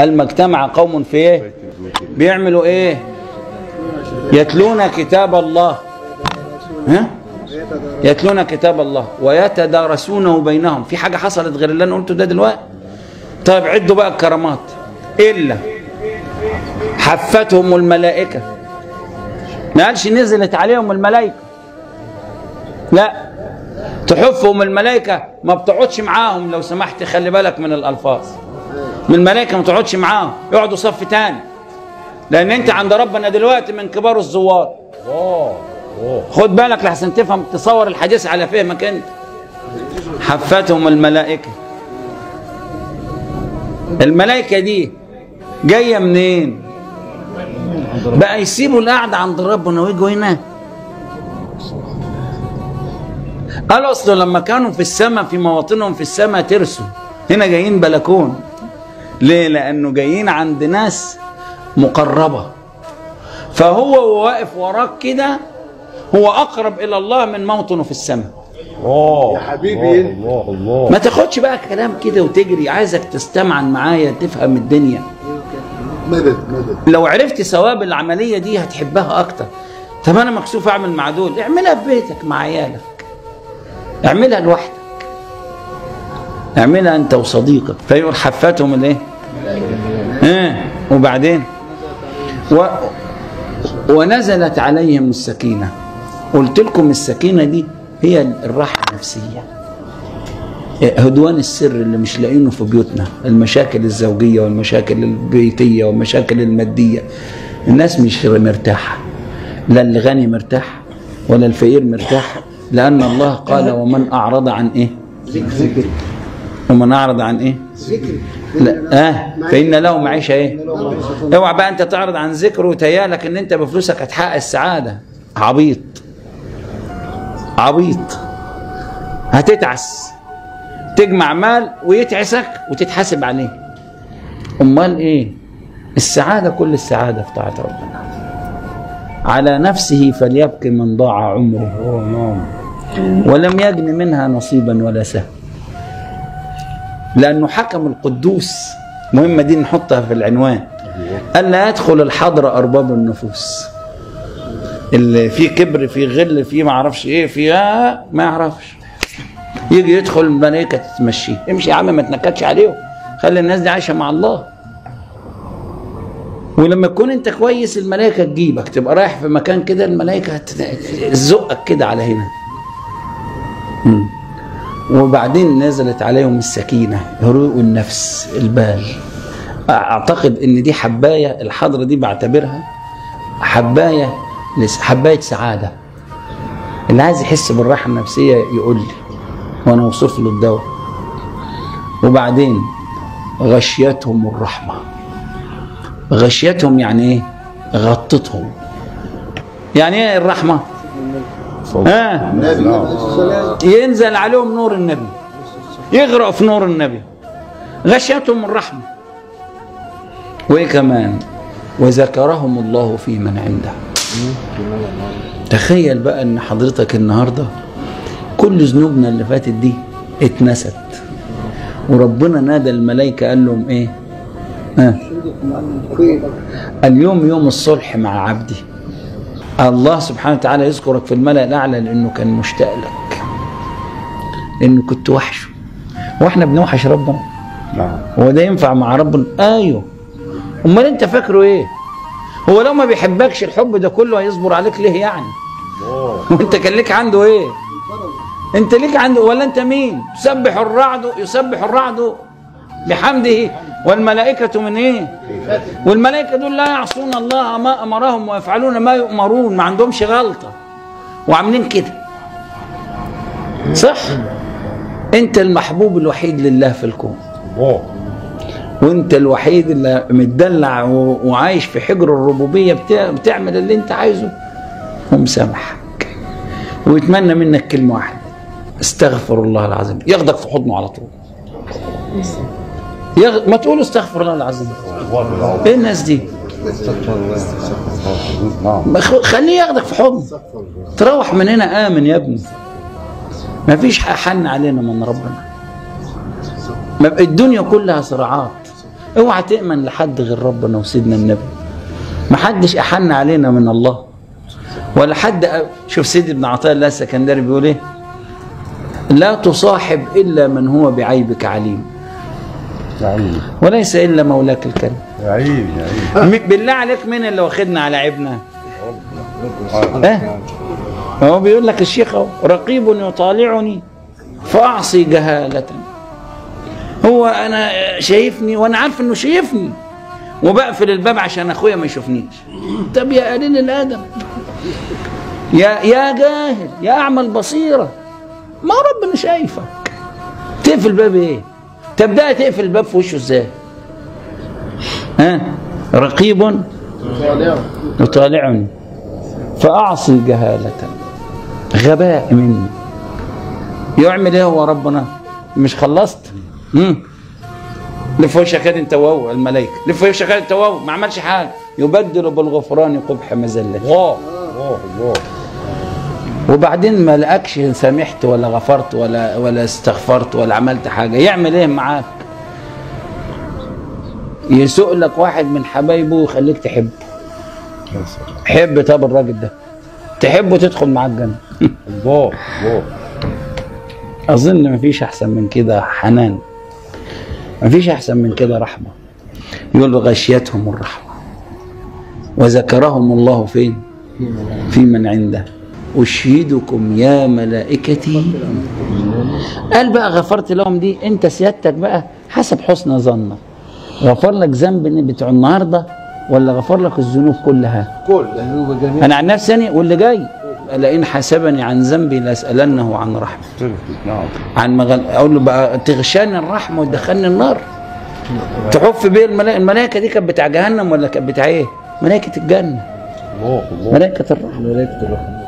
قال ما اجتمع قوم في إيه بيعملوا إيه؟ يتلون كتاب الله. ها؟ يتلون كتاب الله ويتدارسونه بينهم. في حاجة حصلت غير اللي أنا قلته ده دلوقتي؟ طيب عدوا بقى الكرامات. إلا حفتهم الملائكة. ما قالش نزلت عليهم الملائكة. لا. تحفهم الملائكة ما بتقعدش معاهم لو سمحت خلي بالك من الألفاظ. من الملائكة ما تقعدش معاهم يقعدوا صف تاني. لأن أنت عند ربنا دلوقتي من كبار الزوار. خد بالك لحسن تفهم تصور الحديث على فهمك أنت. حفتهم الملائكة. الملائكة دي جاية منين؟ بقى يسيبوا القعدة عند ربنا ويجوا هنا. قالوا اصل لما كانوا في السماء في مواطنهم في السماء ترسوا. هنا جايين بلكون ليه؟ لأنه جايين عند ناس مقربة. فهو واقف وراك كده هو أقرب إلى الله من موطنه في السماء. الله يا حبيبي. الله الله ما تاخدش بقى كلام كده وتجري عايزك تستمعن معايا تفهم الدنيا. مدد مدد. لو عرفت ثواب العملية دي هتحبها أكتر. طب أنا مكسوف أعمل مع دول؟ اعملها في بيتك مع عيالك. اعملها لوحدك. اعملها أنت وصديقك. فيقول حفتهم الايه آه وبعدين؟ و... ونزلت عليهم السكينة. قلت لكم السكينة دي هي الراحة النفسية. هدوان السر اللي مش لاقينه في بيوتنا. المشاكل الزوجية والمشاكل البيتية والمشاكل المادية. الناس مش مرتاحة. لا اللي غني مرتاح ولا الفقير مرتاح. لأن الله قال ومن أعرض عن إيه؟ ذكر. ومن أعرض عن إيه؟ ذكر. لا. آه. فإن له معيشة إيه؟ اوعى بقى أنت تعرض عن ذكره وتيالك إن أنت بفلوسك هتحقق السعادة. عبيط. عبيط. هتتعس. تجمع مال ويتعسك وتتحاسب عليه. أمال إيه؟ السعادة كل السعادة في طاعة ربنا. على نفسه فليبكي من ضاع عمره. ولم يجن منها نصيبا ولا سهم لأنه حكم القدوس مهمه دي نحطها في العنوان. الا يدخل الحضر أرباب النفوس. اللي فيه كبر فيه غل فيه ما أعرفش إيه فيه آه ما يعرفش يجي يدخل الملائكة تتمشيه. امشي يا عم ما تنكدش عليهم. خلي الناس دي عايشة مع الله. ولما تكون أنت كويس الملائكة تجيبك. تبقى رايح في مكان كده الملائكة تزقك كده على هنا. وبعدين نزلت عليهم السكينة هدوء النفس البال. أعتقد إن دي حباية الحضرة دي بعتبرها حباية حباية سعادة. اللي عايز يحس بالراحة النفسية يقول لي وأنا اوصف له الدواء. وبعدين غشيتهم الرحمة. غشيتهم يعني إيه؟ غطتهم. يعني إيه الرحمة؟ ها؟ الصلاه ينزل عليهم نور النبي. يغرق في نور النبي. غشيتهم الرحمة. وإيه كمان؟ وذكرهم الله في من عنده. تخيل بقى إن حضرتك النهارده كل ذنوبنا اللي فاتت دي اتنست. وربنا نادى الملائكة قال لهم إيه؟ ها؟ اليوم يوم الصلح مع عبدي. الله سبحانه وتعالى يذكرك في الملأ الأعلى لأنه كان مشتاق لك. لأنه كنت وحشه. وإحنا بنوحش ربنا. نعم. هو ده ينفع مع ربنا؟ أيوه. أمال أنت فاكره إيه؟ هو لو ما بيحبكش الحب ده كله هيصبر عليك ليه يعني؟ وانت كان ليك عنده إيه؟ أنت ليك عنده ولا أنت مين؟ يسبح الرعد يسبح الرعد بحمده. والملائكة من إيه؟ والملائكة دول لا يعصون الله ما أمرهم ويفعلون ما يؤمرون. ما عندهمش غلطة. وعاملين كده. صح؟ أنت المحبوب الوحيد لله في الكون. الله. وأنت الوحيد اللي متدلع وعايش في حجر الربوبية بتعمل اللي أنت عايزه. ومسامحك ويتمنى منك كلمة واحدة. استغفر الله العظيم. ياخدك في حضنه على طول. يغ... ما تقول استغفر الله العظيم. إيه الناس دي؟ خليه ياخدك في حضنه تروح من هنا آمن يا ابني. ما فيش حن علينا من ربنا. الدنيا كلها صراعات. اوعى تأمن لحد غير ربنا وسيدنا النبي. ما حدش أحن علينا من الله. ولا حد شوف سيدي ابن عطاء الله السكندري بيقول إيه؟ لا تصاحب إلا من هو بعيبك عليم. وليس إلا مولاك الكريم. عيب م- بالله عليك مين اللي واخدنا على عيبنا؟ آه هو بيقول لك الشيخ أهو رقيب يطالعني فأعصي جهالة. هو أنا شايفني وأنا عارف إنه شايفني وبقفل الباب عشان أخويا ما يشوفنيش. طب يا قليل الأدب. يا يا جاهل يا أعمى البصيرة. ما ربنا شايفك. تقفل الباب إيه؟ تبدأ تقفل الباب في وشه إزاي؟ ها؟ رقيب؟ يطالعني فأعصي جهالة. غباء مني. يعمل إيه هو ربنا؟ مش خلصت؟ مم. لف وشك أنت وهو الملائكة. لف وشك أنت وهو ما عملش حاجة. يبدل بالغفران قبح مذله الله الله الله وبعدين ما لقاكش سامحت ولا غفرت ولا ولا استغفرت ولا عملت حاجة. يعمل إيه معاك؟ يسوق لك واحد من حبايبه ويخليك تحبه. حب طب الراجل ده. تحبه تدخل معاه الجنه الله الله. أظن مفيش أحسن من كده حنان. مفيش أحسن من كده رحمة. يقول غشيتهم الرحمة. وذكرهم الله فين؟ في من عنده. أشهدكم يا ملائكتي. قال بقى غفرت لهم دي أنت سيادتك بقى حسب حسن ظنك. غفر لك ذنب بتوع النهارده ولا غفر لك الذنوب كلها؟ كل ذنوب جميع أنا عن نفسي أنا واللي جاي لئن حسبني عن ذنبي لأسألنه عن نعم عن مغل... أقول له بقى تغشاني الرحمة وتدخلني النار. تحف بيه الملائكه الملائكة دي كانت بتاع جهنم ولا كانت بتاع إيه؟ ملائكة الجنة. الله الله. ملائكة الرحمة. ملائكة الرحمة.